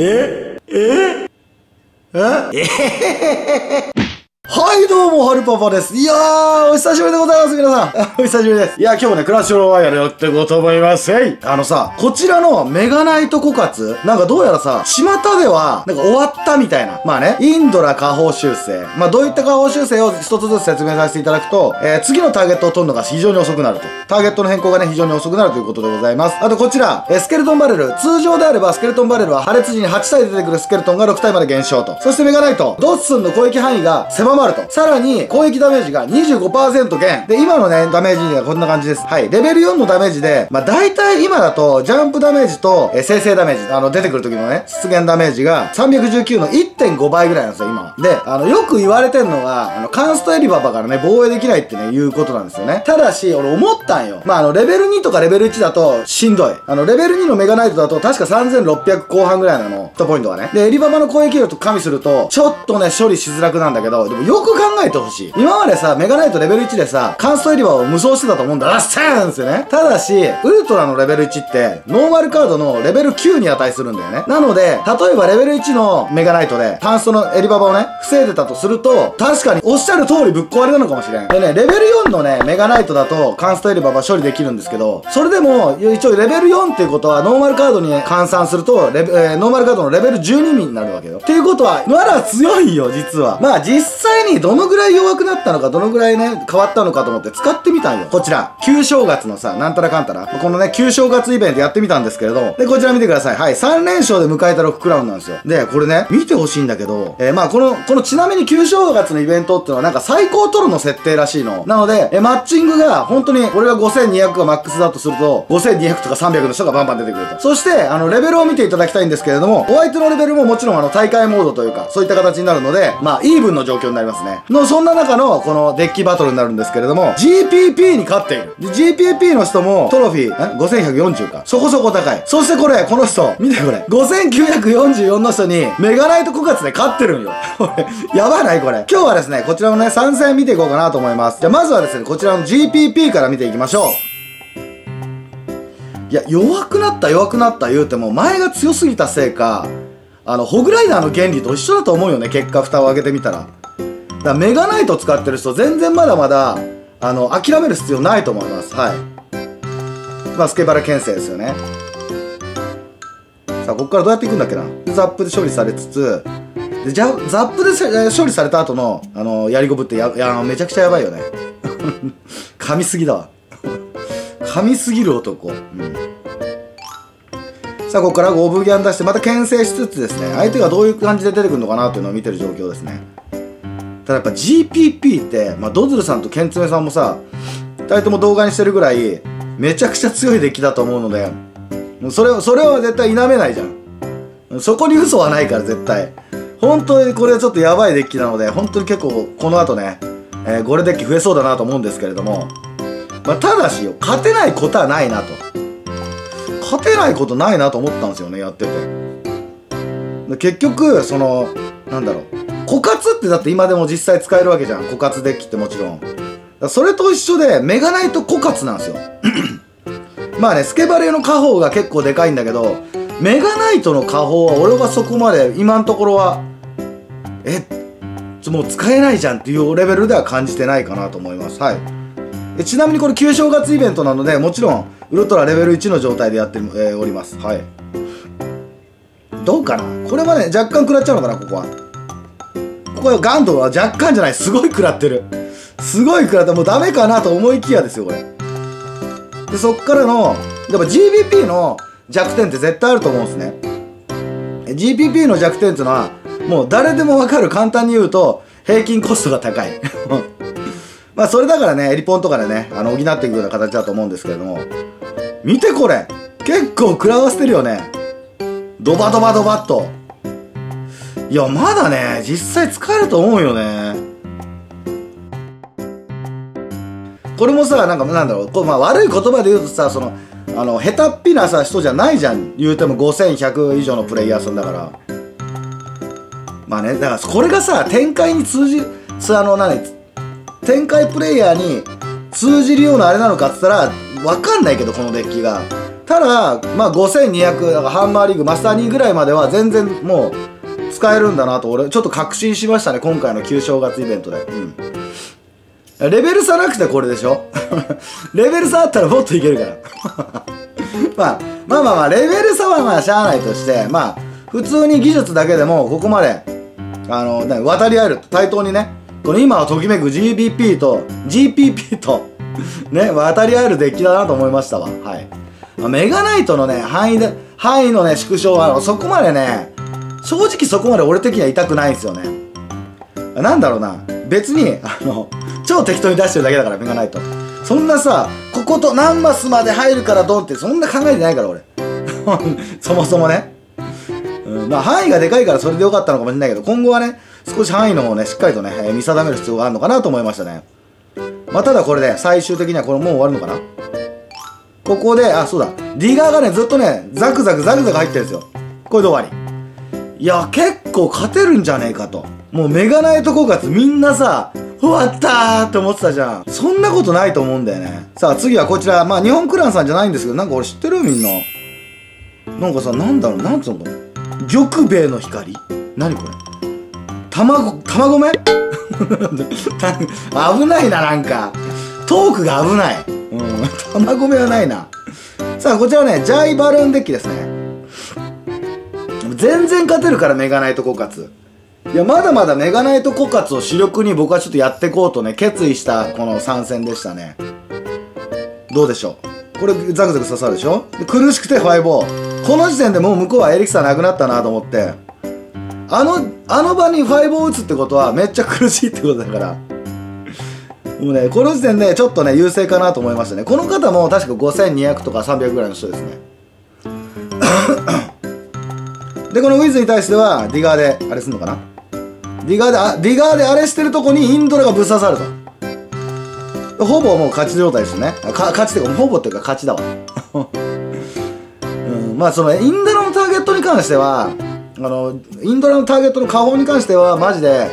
えええはい、どうも、はるパパです。いやー、お久しぶりでございます、皆さん。お久しぶりです。いや、今日もね、クラッシュロワイヤルやっていこうと思います。はい。あのさ、こちらのメガナイト枯渇、なんかどうやらさ、巷では、なんか終わったみたいな。まあね、インドラ下方修正。まあどういった下方修正を一つずつ説明させていただくと、えー、次のターゲットを取るのが非常に遅くなると。ターゲットの変更がね、非常に遅くなるということでございます。あとこちら、えースケルトンバレル。通常であればスケルトンバレルは破裂時に8体出てくるスケルトンが6体まで減少と。そしてメガナイト、ドッスンの？攻撃範囲が狭まると。さらに、攻撃ダメージが25%減。で、今のね、ダメージにはこんな感じです。はい。レベル4のダメージで、まあ大体今だと、ジャンプダメージと、えー生成ダメージ、あの、出てくる時のね、出現ダメージが319の1.5倍ぐらいなんですよ、今は。で、あの、よく言われてんのが、あの、カンストエリババからね、防衛できないってね、いうことなんですよね。ただし、俺思ったんよ。まあ、あの、レベル2とかレベル1だと、しんどい。あの、レベル2のメガナイトだと、確か3600後半ぐらいなの、ヒットポイントがね。で、エリババの攻撃力と加味すると、ちょっとね、処理しづらくなんだけど、でもよく考えてほしい。今までさ、メガナイトレベル1でさ、カンストエリババを無双してたと思うんだ。ラッセーンですよね。ただし、ウルトラのレベル1って、ノーマルカードのレベル9に値するんだよね。なので、例えばレベル1のメガナイトで、カンストのエリババをね、防いでたとすると、確かにおっしゃる通りぶっ壊れなのかもしれん。でね、レベル4のね、メガナイトだと、カンストエリババ処理できるんですけど、それでも、一応レベル4っていうことは、ノーマルカードに換算すると、レ、えーノーマルカードのレベル12になるわけよ。っていうことは、まだ強いよ、実は。まあ、実際にどのぐらい弱くなったのか、どのぐらいね、変わったのかと思って使ってみたんよ。こちら、旧正月のさ、なんたらかんたら、このね、旧正月イベントやってみたんですけれど、で、こちら見てください。はい、3連勝で迎えた6クラウンなんですよ。で、これね、見てほしいんだけど、えーまあ、この、このちなみに旧正月のイベントっていうのはなんか最高トロの設定らしいの。なので、えーマッチングが、本当に、これが5200がマックスだとすると、5200とか300の人がバンバン出てくると。そして、あの、レベルを見ていただきたいんですけれども、お相手のレベルももちろんあの、大会モードというか、そういった形になるので、まあ、イーブンの状況になりますますね。の、そんな中の、このデッキバトルになるんですけれども、GPP に勝っている。で GPP の人も、トロフィー、え ?5140 か。そこそこ高い。そしてこれ、この人、見てこれ。5944の人に、メガナイト枯渇で勝ってるんよ。やばない？これ。今日はですね、こちらのね、参戦見ていこうかなと思います。じゃあ、まずはですね、こちらの GPP から見ていきましょう。いや、弱くなった弱くなった言うても、前が強すぎたせいか、あの、ホグライダーの原理と一緒だと思うよね、結果蓋を開けてみたら。だからメガナイト使ってる人、全然まだまだ、あの、諦める必要ないと思います。はい。まあ、スケバラ牽制ですよね。さあ、ここからどうやっていくんだっけな。ザップで処理されつつ、でじゃザップで処理された後の、あの、やりゴブってや、や、めちゃくちゃやばいよね。噛みすぎだわ。噛みすぎる男。うん。さあ、ここからゴブギャン出して、また牽制しつつですね、相手がどういう感じで出てくるのかなっていうのを見てる状況ですね。ただやっぱ GPP って、まあ、ドズルさんとケンツメさんもさ、二人とも動画にしてるぐらい、めちゃくちゃ強いデッキだと思うので、それを、それは絶対否めないじゃん。そこに嘘はないから、絶対。本当にこれはちょっとやばいデッキなので、本当に結構この後ね、えーゴレデッキ増えそうだなと思うんですけれども、まあ、ただしよ、勝てないことはないなと。勝てないことないなと思ったんですよね、やってて。結局、その、なんだろう。枯渇ってだって今でも実際使えるわけじゃん。枯渇デッキってもちろん。それと一緒で、メガナイト枯渇なんですよ。まあね、スケバレの下方が結構でかいんだけど、メガナイトの下方は俺はそこまで今のところは、え、もう使えないじゃんっていうレベルでは感じてないかなと思います。はい。でちなみにこれ旧正月イベントなので、もちろん、ウルトラレベル1の状態でやって、えーおります。はい。どうかな？これはね、若干食らっちゃうのかな、ここは。ここはガンドは若干じゃない、すごい食らってる。すごい食らって、もうダメかなと思いきやですよ、これ。で、そっからの、やっぱ GBP の弱点って絶対あると思うんですね。GPP の弱点っていうのは、もう誰でもわかる簡単に言うと、平均コストが高い。まあそれだからね、エリポンとかでね、あの、補っていくような形だと思うんですけれども、見てこれ結構食らわせてるよね。ドバドバドバっと。いや、まだね、実際使えると思うよね。これもさ、なんかなんだろう、こうまあ悪い言葉で言うとさ、その、あの、下手っぴなさ、人じゃないじゃん。言うても5100以上のプレイヤーさんだから。まあね、だからこれがさ、展開に通じ、あの、何、展開プレイヤーに通じるようなあれなのかっつったら、わかんないけど、このデッキが。ただ、まあ5200、だからハンマーリーグ、マスター2ぐらいまでは全然もう使えるんだなと俺ちょっと確信しましたね、今回の旧正月イベントで。うん。レベル差なくてこれでしょ？レベル差あったらもっといけるから まあ、まあまあまあ、レベル差はまあしゃあないとして、まあ、普通に技術だけでもここまで、あの、ね、渡り合える。対等にね、この今はときめく GBP と GPP と ね、渡り合えるデッキだなと思いましたわ。はい。メガナイトのね、範囲で、範囲のね、縮小はそこまでね、正直そこまで俺的には痛くないんですよね。なんだろうな。別に、あの、超適当に出してるだけだから、メガナイト。そんなさ、ここと何マスまで入るからドンって、そんな考えてないから、俺。そもそもね。うん、まあ、範囲がでかいからそれでよかったのかもしれないけど、今後はね、少し範囲の方ね、しっかりとね、見定める必要があるのかなと思いましたね。まあ、ただこれで、最終的にはこれもう終わるのかなここで、あ、そうだ。ディガーがね、ずっとね、ザクザクザクザク入ってるんですよ。これで終わり。いや、結構勝てるんじゃねえかと。もうメガナイト枯渇みんなさ、終わったーって思ってたじゃん。そんなことないと思うんだよね。さあ次はこちら。まあ日本クランさんじゃないんですけど、なんか俺知ってるみんな。なんかさ、なんだろう、なんつうのかな。玉兵衛の光？何これ？卵、卵目 危ないな、なんか。トークが危ない。うん。卵目はないな。さあ、こちらね、ジャイバルーンデッキですね。全然勝てるから、メガナイト枯渇。いや、まだまだメガナイト枯渇を主力に僕はちょっとやっていこうとね、決意したこの参戦でしたね。どうでしょう？これザクザク刺さるでしょ？で苦しくてファイボー。この時点でもう向こうはエリクサーなくなったなと思って、あの、あの場にファイボー打つってことはめっちゃ苦しいってことだから。もうね、この時点でちょっとね、優勢かなと思いましたね。この方も確か5200とか300ぐらいの人ですね。で、このウィズに対しては、ディガーで、あれすんのかな？ディガーで、あ、ディガーであれしてるとこにインドラがぶっ刺さると。ほぼもう勝ち状態ですね。か勝ちっていうか、ほぼっていうか勝ちだわ。うん、まあその、インドラのターゲットに関しては、あの、インドラのターゲットの下方に関しては、マジで、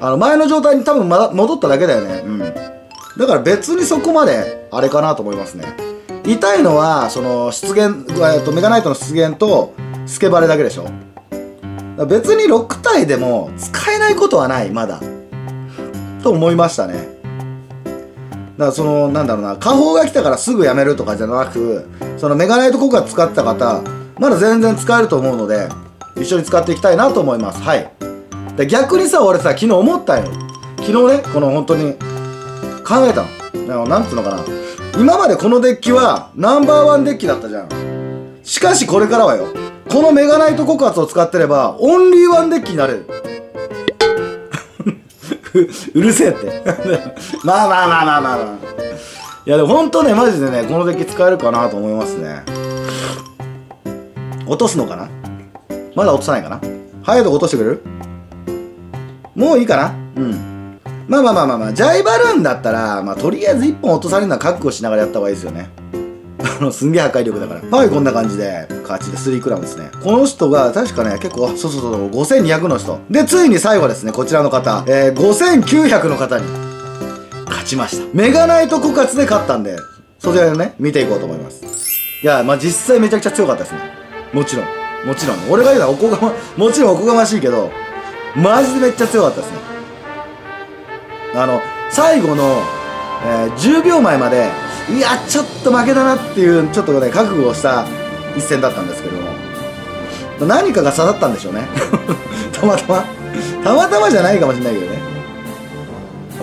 あの、前の状態に多分まだ戻っただけだよね。うん。だから別にそこまで、あれかなと思いますね。痛いのは、その、出現、えっと、メガナイトの出現と、スケバレだけでしょ別に6体でも使えないことはない、まだ。と思いましたね。だからその、なんだろうな、下方が来たからすぐやめるとかじゃなく、そのメガナイト効果使った方、まだ全然使えると思うので、一緒に使っていきたいなと思います。はい。で逆にさ、俺さ、昨日思ったよ。昨日ね、この本当に、考えたの。なんつうのかな。今までこのデッキはナンバーワンデッキだったじゃん。しかしこれからはよ。このメガナイト告発を使ってれば、オンリーワンデッキになれる。うるせえって まあまあまあまあまあまあ。いやでも本当ね、マジでね、このデッキ使えるかなと思いますね。落とすのかな？まだ落とさないかな？早いとこ落としてくれる？もういいかな？うん。まあまあまあまあまあ、ジャイバルーンだったら、まあとりあえず1本落とされるのは覚悟しながらやった方がいいですよね。あの、すんげえ破壊力だから。はい、こんな感じで、勝ちで3クラウンですね。この人が、確かね、結構、そうそうそう、5200の人。で、ついに最後ですね、こちらの方。えー、5900の方に、勝ちました。メガナイト枯渇で勝ったんで、そちらでね、見ていこうと思います。いや、まあ、実際めちゃくちゃ強かったですね。もちろん。もちろん。俺が言うのはおこがま、もちろんおこがましいけど、マジでめっちゃ強かったですね。あの、最後の、えー、10秒前まで、いやちょっと負けたなっていうちょっとね覚悟をした一戦だったんですけども。何かが刺さったんでしょうね。たまたま。たまたまじゃないかもしれないけどね。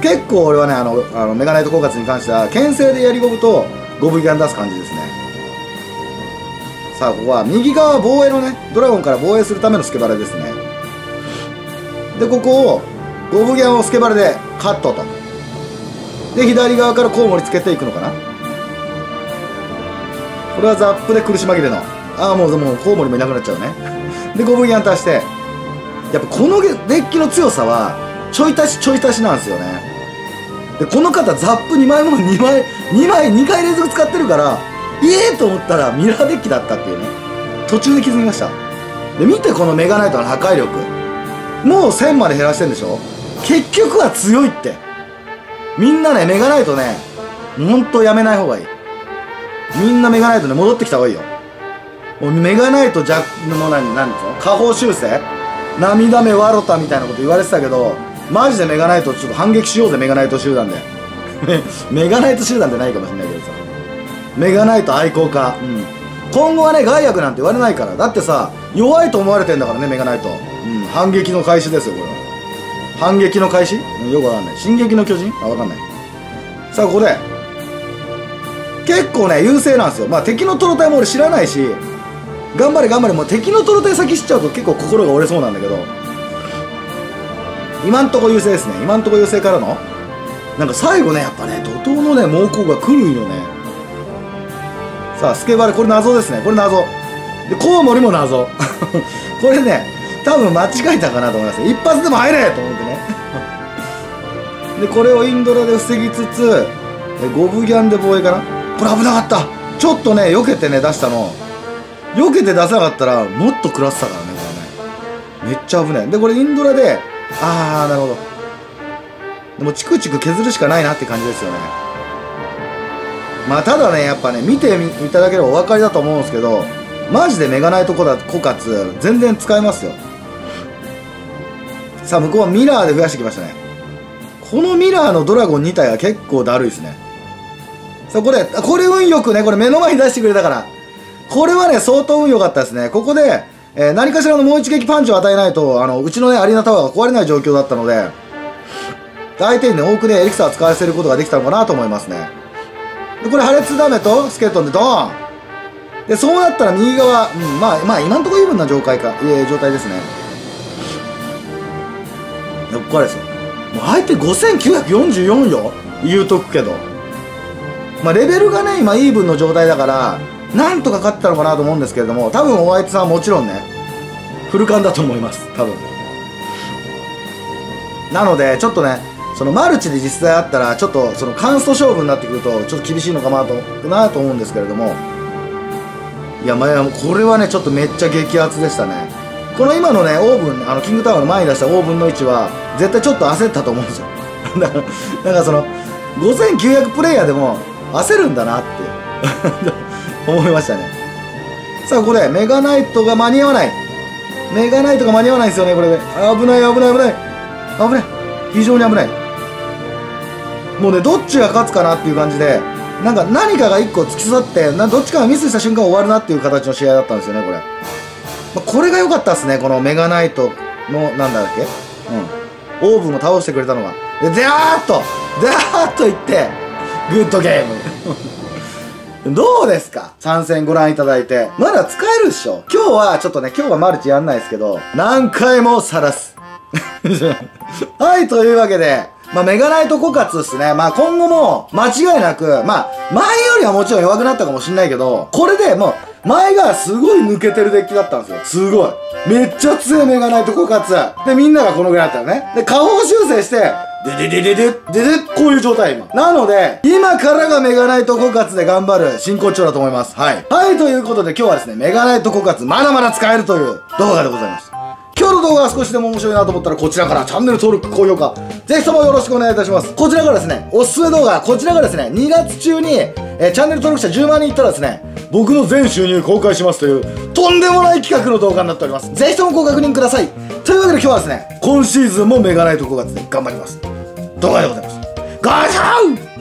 結構俺はねあのあのメガナイト狡猾に関しては牽制でやり込むとゴブギャン出す感じですね。さあここは右側防衛のねドラゴンから防衛するためのスケバレですね。でここをゴブギャンをスケバレでカットと。で左側からコウモリつけていくのかな。これはザップで苦し紛れの。ああもうもうコウモリもいなくなっちゃうね。で5分ギャン足して。やっぱこのデッキの強さはちょい足しちょい足しなんですよね。でこの方ザップ2枚も2枚2枚2回連続使ってるからええと思ったらミラーデッキだったっていうね。途中で気づきました。で見てこのメガナイトの破壊力。もう1000まで減らしてんでしょ？結局は強いって。みんなねメガナイトねほんとやめない方がいい。みんなメガナイトね戻ってきた方がいいよ。もうメガナイト弱もう何何ですか下方修正？涙目ワロタみたいなこと言われてたけどマジでメガナイトちょっと反撃しようぜメガナイト集団で。メガナイト集団ってないかもしれないけどさ。メガナイト愛好家。うん。今後はね害悪なんて言われないから。だってさ弱いと思われてんだからねメガナイトうん。反撃の開始ですよこれは。反撃の開始、うん、よくわかんない。進撃の巨人？あわかんない。さあここで結構ね優勢なんですよ。まあ敵のトロタイも俺知らないし頑張れ頑張れ。もう敵のトロタイ先知っちゃうと結構心が折れそうなんだけど。今んとこ優勢ですね。今んとこ優勢からのなんか最後ねやっぱね怒涛のね猛攻が来るんよね。さあスケバレこれ謎ですね。これ謎。でコウモリも謎。これね多分間違えたかなと思います一発でも入れと思ってね。でこれをインドラで防ぎつつゴブギャンで防衛かなこれ危なかった。ちょっとね避けてね出したの。避けて出さなかったらもっと食らってたからねこれね。めっちゃ危ない。でこれインドラでああなるほど。でもチクチク削るしかないなって感じですよね。まあただねやっぱね見ていただければお分かりだと思うんですけどマジでメガナイトコだコカツ全然使えますよ。さあ向こうはミラーで増やしてきましたね。このミラーのドラゴン2体は結構だるいですね。さあこれこれ運よくねこれ目の前に出してくれたから。これはね相当運良かったですね。ここで、えー、何かしらのもう一撃パンチを与えないとあのうちのねアリーナタワーが壊れない状況だったので相手にね多くねエリクサーを使わせることができたのかなと思いますね。でこれ破裂ダメとスケルトンでドーン。でそうなったら右側、うん、まあまあ今んところイーブンな状態かいえ状態ですね。ここからですよ。もう相手5944よ。言うとくけど。まあレベルがね今イーブンの状態だからなんとか勝ったのかなと思うんですけれども多分お相手さんはもちろんねフルカンだと思います多分。なのでちょっとねそのマルチで実際あったらちょっとそのカンスト勝負になってくるとちょっと厳しいのかなとなと思うんですけれども。いやまあこれはねちょっとめっちゃ激アツでしたね。この今のねオーブンあのキングタワーの前に出したオーブンの位置は絶対ちょっと焦ったと思うんですよ。だからだかその5900プレイヤーでも焦るんだなって。思いましたね。さあここでメガナイトが間に合わない。メガナイトが間に合わないですよねこれで。危ない危ない危ない。危ない。非常に危ない。もうねどっちが勝つかなっていう感じでなんか何かが1個突き刺さってなどっちかがミスした瞬間終わるなっていう形の試合だったんですよねこれ、まあ、これが良かったですねこのメガナイトのなんだっけ？うん。オーブンを倒してくれたのが。ででーっとでーっといってグッドゲームどうですか？参戦ご覧いただいて。まだ使えるっしょ？今日はちょっとね、今日はマルチやんないですけど、何回も晒す。はい、というわけで、まあ、メガナイト枯渇っすね。まあ、今後も、間違いなく、まあ、前よりはもちろん弱くなったかもしんないけど、これでもう、前がすごい抜けてるデッキだったんですよ。すごい。めっちゃ強いメガナイト枯渇。で、みんながこのぐらいだったよね。で、下方修正して、でででででででこういう状態今。なので、今からがメガナイト枯渇で頑張る真骨頂だと思います。はい。はい、ということで今日はですね、メガナイト枯渇まだまだ使えるという動画でございます。今日の動画が少しでも面白いなと思ったらこちらからチャンネル登録、高評価、ぜひともよろしくお願いいたします。こちらからですね、おすすめ動画、こちらがですね、2月中に、えー、チャンネル登録者10万人いったらですね、僕の全収入公開しますという、とんでもない企画の動画になっております。ぜひともご確認ください。というわけで今日はですね、今シーズンもメガナイト5月で頑張ります。動画でございます。ゴーショー